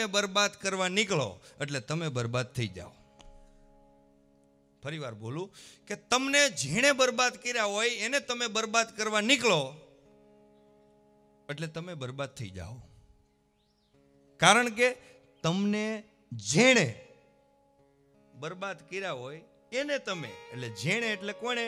તમે બરબાદ કરવા નીકળો, એટલે તમે બરબાદ થઈ જાઓ. ફરી વાર બોલું કે તમને જેણે બરબાદ કર્યા હોય, એને તમે બરબાદ કરવા નીકળો, એટલે તમે બરબાદ થઈ જાઓ. કારણ કે તમને જેણે બરબાદ કર્યા હોય, એને તમે, એટલે જેણે એટલે કોણે?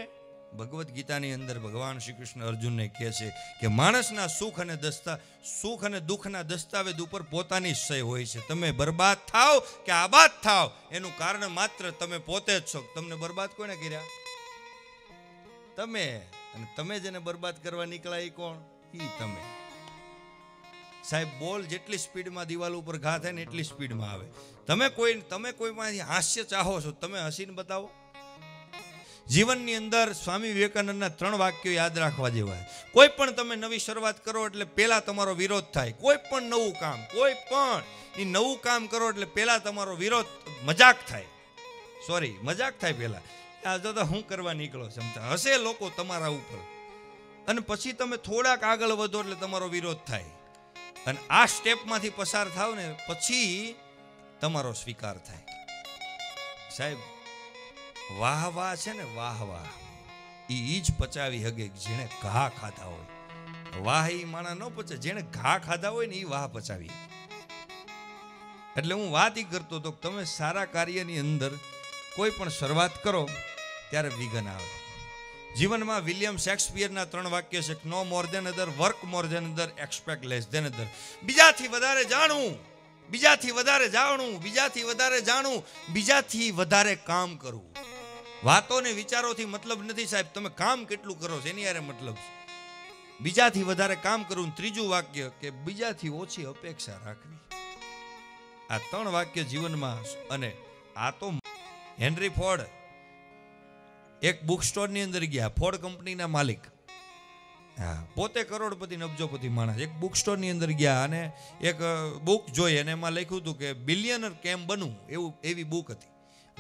ભગવદ્ ગીતાની અંદર ભગવાન શ્રી કૃષ્ણ અર્જુનને કહે છે કે માણસના સુખ અને દસ્તા, સુખ અને દુઃખના દસ્તાવેજ ઉપર પોતાની સય હોય છે. તમે બરબાદ થાવ કે આબાદ થાવ એનું કારણ માત્ર તમે પોતે જ છો. તમને બરબાદ કોને કર્યા? તમે. અને તમે જેને બરબાદ કરવા નીકળ્યા એ કોણ? ઈ તમે. સાહેબ, બોલ જેટલી સ્પીડમાં દિવાલ ઉપર ઘા થાય ને એટલી સ્પીડમાં આવે. તમે કોઈ, તમે કોઈમાંથી હાસ્ય ચાહો છો, તમે હસીને બતાવો. જીવનની અંદર સ્વામી વિવેકાનંદના ત્રણ વાક્યો યાદ રાખવા જેવા. કોઈ પણ તમે નવી શરૂઆત કરો એટલે પહેલાં તમારો વિરોધ થાય. કોઈ પણ નવું કામ, કોઈ પણ એ નવું કામ કરો એટલે પહેલાં તમારો વિરોધ, મજાક થાય. સોરી મજાક થાય પહેલાં. આ જો હું કરવા નીકળો સમજા હશે લોકો તમારા ઉપર. અને પછી તમે થોડાક આગળ વધો એટલે તમારો વિરોધ થાય. અને આ સ્ટેપમાંથી પસાર થાવ ને પછી તમારો સ્વીકાર થાય. સાહેબ વાહ વાહ છે ને, વાહ વાહ. ઈ જ પચાવી હગે જેણે ઘા ખાધા હોય. વાહ ઈ માણા ન પચે, જેણે ઘા ખાધા હોય ને એ વાહ પચાવી એટલે હું વાત ઈ કરતો હતો તમે સારા કાર્યની અંદર કોઈ પણ શરૂઆત કરો, ત્યારે વિઘન આવે. જીવનમાં વિલિયમ શેક્સપિયરના ત્રણ વાક્ય છે know more than other work more than other expect less than other બીજાથી વધારે જાણવું બીજાથી વધારે જાણવું બીજાથી વધારે જાણવું બીજાથી વધારે કામ કરવું. વાતો ને વિચારોથી મતલબ નથી સાહેબ. તમે કામ કેટલું કરો છો? એની યારે મતલબ છે. બીજાથી વધારે કામ કરવું ત્રીજું વાક્ય કે બીજાથી ઓછી અપેક્ષા રાખવી. આ ત્રણ વાક્ય જીવનમાં અને આ તો હેનરી ફોર્ડ એક બુક સ્ટોરની અંદર ગયા, ફોર્ડ કંપનીના માલિક. હા, પોતે કરોડપતિ ને અબજોપતિ માણસ. એક બુક સ્ટોરની અંદર ગયા અને એક બુક જોઈ અને એમાં લખ્યું હતું કે બિલિયનર કેમ બનવું? એવું, એવી બુક હતી.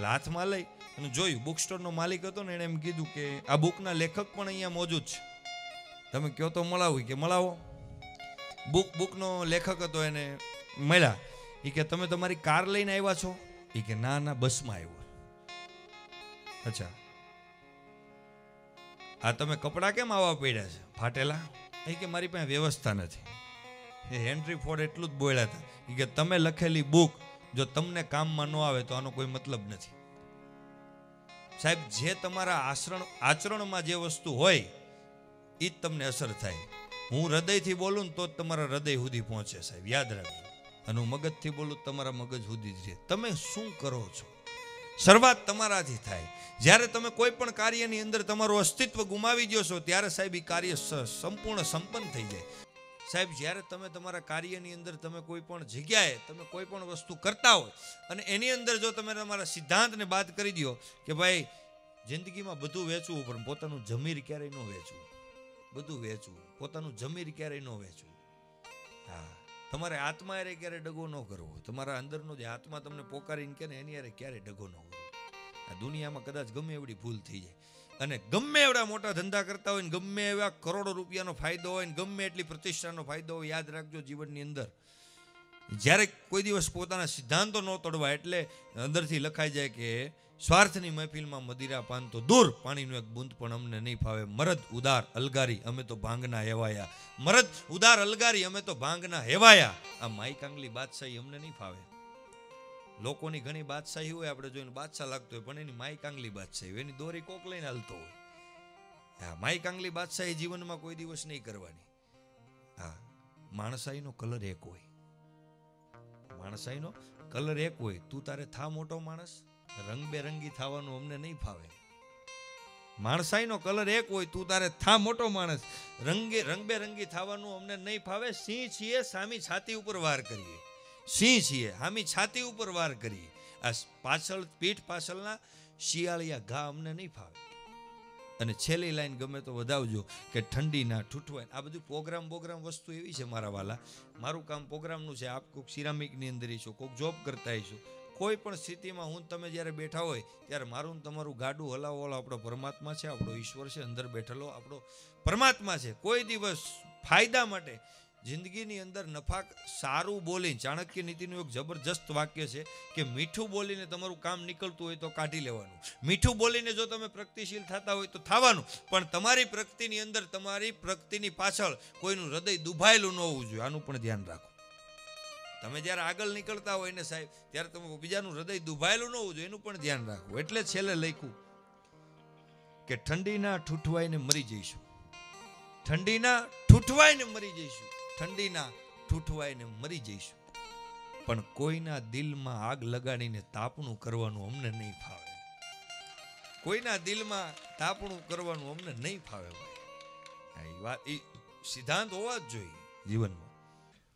હાથમાં લઈ અને જોયું બુક સ્ટોરનો માલિક હતો ને એણે એમ કીધું કે આ બુકના લેખક પણ અહીંયા મોજૂદ છે. તમે કહો તો મળાવું કે મળાવો બુક બુકનો લેખક હતો એને મળ્યા. એ કે તમે તમારી કાર લઈને આવ્યા છો? એ કે ના ના, બસમાં આવ્યો. અચ્છા. આ તમે કપડાં કેમ આવા પડ્યા છે? ફાટેલા? એ કે મારી પાસે વ્યવસ્થા નથી. એ હેનરી ફોર્ડ એટલું જ બોલ્યા હતા. એ કે તમે લખેલી બુક જો તમને કામમાં ન આવે તો આનો કોઈ મતલબ નથી. સાહેબ, જે તમારા આચરણ, આચરણમાં જે વસ્તુ હોય એ જ તમને અસર થાય. હું હૃદયથી બોલું ને તો જ તમારા હૃદય સુધી પહોંચે સાહેબ, યાદ રાખજો. અને હું મગજથી બોલું તમારા મગજ સુધી જ છે તમે શું કરો છો? શરૂઆત તમારાથી થાય. જ્યારે તમે કોઈ પણ કાર્યની અંદર તમારું અસ્તિત્વ ગુમાવી દો છો, ત્યારે સાહેબ એ કાર્ય સંપૂર્ણ સંપન્ન થઈ જાય. સાહેબ, જ્યારે તમે તમારા કાર્યની અંદર તમે કોઈ પણ જગ્યાએ તમે કોઈ પણ વસ્તુ કરતા હોય અને એની અંદર જો તમે તમારા સિદ્ધાંતને બાદ કરી દો કે ભાઈ, જિંદગીમાં બધું વેચવું પણ પોતાનું જમીર ક્યારેય ન વેચવું. બધું વેચવું, પોતાનું જમીર ક્યારેય ન વેચવું. હા, તમારે આત્મા હારે ક્યારે ડગો ન કરવો? તમારા અંદરનો જે આત્મા તમને પોકારીને કે ને એની હારે ક્યારે ડગો ન કરવો? આ દુનિયામાં કદાચ ગમે એવડી ભૂલ થઈ જાય. અને ગમે એવડા મોટા ધંધા કરતા હોય ને ગમે એવા કરોડો રૂપિયાનો ફાયદો હોય ને ગમે એટલી પ્રતિષ્ઠાનો ફાયદો હોય, યાદ રાખજો જીવનની અંદર. જ્યારે કોઈ દિવસ પોતાના સિદ્ધાંતો ન તોડવા એટલે અંદરથી લખાઈ જાય કે સ્વાર્થની મહેફિલમાં મદિરા પાન તો દૂર, પાણીનું એક બૂંદ પણ અમને નહીં ફાવે. મરદ, ઉદાર, અલગારી, અમે તો ભાંગના હેવાયા. મરદ, ઉદાર, અલગારી, અમે તો ભાંગના હેવાયા. આ માઈ કાંગલી બાદશાહી અમને નહીં ફાવે. લોકોની ઘણી બાદશાહી હોય, આપણે જોઈને બાદશાહ લાગતો હોય, પણ એની માઈ કાંગલી બાદશાહી હોય, એની દોરી કોક લઈને હાલતો હોય. હા માઈ કાંગલી બાદશાહી જીવનમાં કોઈ દિવસ નહીં કરવાની. હા, માણસાઈનો કલર એક હોય. માણસાઈનો કલર એક હોય. તું તારે થા મોટો માણસ, રંગબેરંગી થવાનું અમને નહીં ફાવે. માણસાઈનો કલર એક હોય, તું તારે થા મોટો માણસ રંગે રંગબેરંગી થવાનું અમને નહીં ફાવે. સિંહ છીએ, સામી છાતી ઉપર વાર કરીએ. સિંહ છીએ. હામી છાતી ઉપર વાર કરીએ આ પાછળ, પીઠ પાછળના શિયાળિયા ઘા અમને નહીં ફાવે. અને છેલ્લી લાઈન ગમે તો વધાવજો કે ઠંડીના ઠૂઠવાય. આ બધું પ્રોગ્રામ પ્રોગ્રામ વસ્તુ એવી છે મારા વાલા. મારું કામ પ્રોગ્રામનું છે. આપ કોઈક સિરામિકની અંદર છો કોઈક જોબ કરતા છો. કોઈ પણ સ્થિતિમાં હું તમે જ્યારે બેઠા હોય, ત્યારે મારું ને તમારું ગાડું હલાવવાળો આપણો પરમાત્મા છે, આપણો ઈશ્વર છે, અંદર બેઠેલો આપણો પરમાત્મા છે. કોઈ દિવસ ફાયદા માટે જિંદગીની અંદર નફા સારું બોલી ચાણક્ય નીતિનું એક જબરજસ્ત વાક્ય છે કે મીઠું બોલીને તમારું કામ નીકળતું હોય તો કાઢી લેવાનું. મીઠું બોલીને જો તમે પ્રગતિશીલ થતા હોય તો થવાનું. પણ તમારી પ્રગતિની અંદર તમારી પ્રગતિની પાછળ કોઈનું હૃદય દુભાયેલું ન હોવું જોઈએ. આનું પણ ધ્યાન રાખો. તમે જ્યારે આગળ નીકળતા હોય ને સાહેબ, ત્યારે તમે બીજાનું હૃદય દુભાયેલું ન હોવું જોઈએ. એનું પણ ધ્યાન રાખો. એટલે છેલ્લે લખ્યું કે ઠંડીના ઠૂઠવાઈને મરી જઈશું. ઠંડીના ઠૂઠવાઈને મરી જઈશું. ઠંડીના ઠૂઠવાઈને મરી જઈશું. પણ કોઈના દિલમાં આગ લગાડીને તાપણું કરવાનું અમને નહીં ફાવે. કોઈના દિલમાં તાપણું કરવાનું અમને નહીં ફાવે ભાઈ. વાત એ સિદ્ધાંત હોવા જ જોઈએ જીવનમાં.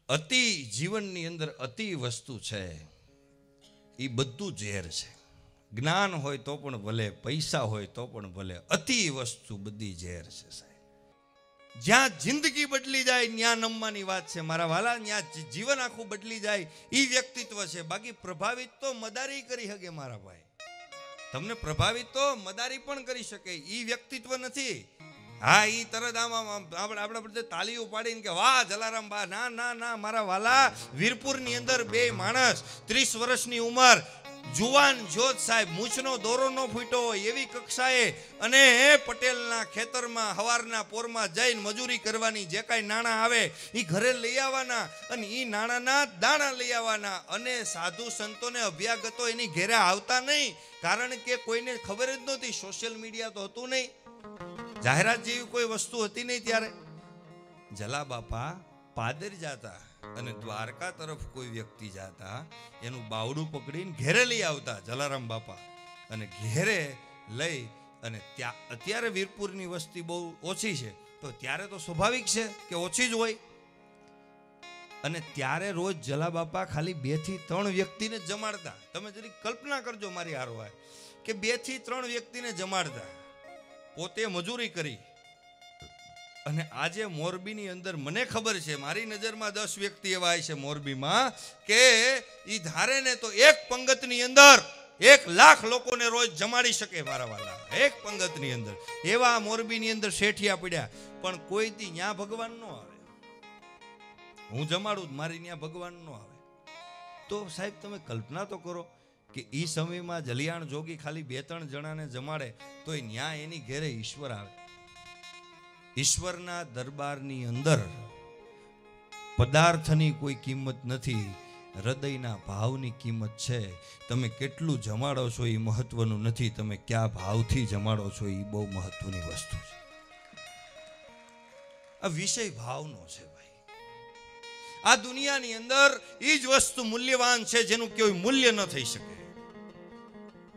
અતિ જીવનની અંદર અતિ વસ્તુ છે એ બધું ઝેર છે. જ્ઞાન હોય તો પણ ભલે, પૈસા હોય તો પણ ભલે, અતિ વસ્તુ બધી ઝેર છે સાહેબ. જ્યાં જિંદગી બદલી જાય ત્યાં નમવાની વાત છે. મારા વાલા ત્યાં જીવન આખું બદલી જાય એ વ્યક્તિત્વ છે. બાકી પ્રભાવિત તો મદારી કરી શકે મારા ભાઈ. તમને પ્રભાવિત તો મદારી પણ કરી શકે. એ વ્યક્તિત્વ નથી. હા એ તરત આમ આપણે આપણે બધે તાલીઓ પાડીને કે, વાહ, જલારામ બા, ના ના ના, મારા વાલા, વીરપુરની અંદર બે માણસ, ત્રીસ વર્ષની ઉંમર જુવાન જોત સાહેબ, મૂછનો દોરો ન ફૂટ્યો એવી કક્ષાએ અને પટેલના ખેતરમાં, હવારના પોરમાં જઈને મજૂરી કરવાની જે કાંઈ નાણાં આવે એ ઘરે લઈ આવવાના અને એ નાણાંના દાણા લઈ આવવાના. અને સાધુ સંતોને અભ્યાગતો એની ઘેરે આવતા નહીં, કારણ કે કોઈને ખબર જ નહોતી, સોશિયલ મીડિયા તો હતું નહીં. જાહેરાત જેવી કોઈ વસ્તુ હતી નહીં ત્યારે? જલા બાપા પાદર જાતા. અને દ્વારકા તરફ કોઈ વ્યક્તિ જાતા, એનું બાવડું પકડીને ઘેરે લઈ આવતા જલારામ બાપા. અને ઘેરે લઈ અને ત્યાં, અત્યારે વીરપુરની વસ્તી બહુ ઓછી છે, તો ત્યારે તો સ્વાભાવિક છે કે ઓછી જ હોય. અને ત્યારે રોજ જલા બાપા ખાલી બેથી ત્રણ વ્યક્તિને જમાડતા. તમે જરી કલ્પના કરજો મારી હારવાર કે બેથી ત્રણ વ્યક્તિને જમાડતા. પોતે મજૂરી કરી અને આજે મોરબીની અંદર મને ખબર છે, મારી નજરમાં દસ વ્યક્તિ એવા છે મોરબીમાં કે એ ધારે ને તો એક પંગતની અંદર એક લાખ લોકોને રોજ જમાડી શકે મારા વાલા. એક પંગતની અંદર. એવા મોરબીની અંદર શેઠિયા પડ્યા. પણ કોઈ દી ન્યા ભગવાન નો આવે. હું જમાડું મારી ન્યા ભગવાન નો આવે. તો સાહેબ તમે કલ્પના તો કરો કે એ સમયમાં જલિયાણ જોગી ખાલી બે ત્રણ જણાને જમાડે તો ન્યા એની ઘેરે ઈશ્વર આવે. ઈશ્વરના દરબારની અંદર પદાર્થની કોઈ કિંમત નથી, હૃદયના ભાવની કિંમત છે. તમે કેટલું જમાડો છો એ મહત્વનું નથી, તમે કયા ભાવથી જમાડો છો એ બહુ મહત્વની વસ્તુ છે. આ વિષય ભાવનો છે ભાઈ. આ દુનિયાની અંદર એ જ વસ્તુ મૂલ્યવાન છે જેનું કોઈ મૂલ્ય ન થઈ શકે.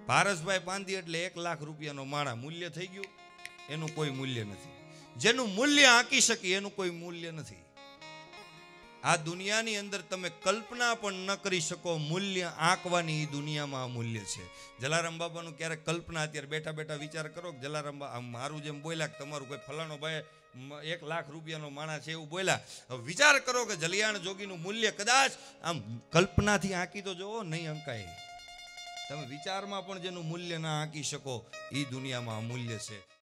પારસભાઈ પાંદી એટલે એક લાખ રૂપિયાનો માણા મૂલ્ય થઈ ગયું, એનું કોઈ મૂલ્ય નથી. જેનું મૂલ્ય આંકી શકીએ, એનું કોઈ મૂલ્ય નથી. આ દુનિયાની અંદર તમે કલ્પના પણ ન કરી શકો મૂલ્ય આંકવાની એ દુનિયામાં આ મૂલ્ય છે. જલારામ બાબાનું ક્યારેક કલ્પના, અત્યારે બેઠા બેઠા વિચાર કરો કે જલારામ બા મારું જેમ બોલ્યા તમારું કોઈ ફલાણો ભાઈ એક લાખ રૂપિયાનો માણસ છે એવું બોલ્યા. વિચાર કરો કે જલિયાણ જોગીનું મૂલ્ય કદાચ આમ કલ્પનાથી આંકી તો જોવો નહીં અંકાય. તમે વિચારમાં પણ જેનું મૂલ્ય ના આંકી શકો એ દુનિયામાં અમૂલ્ય છે.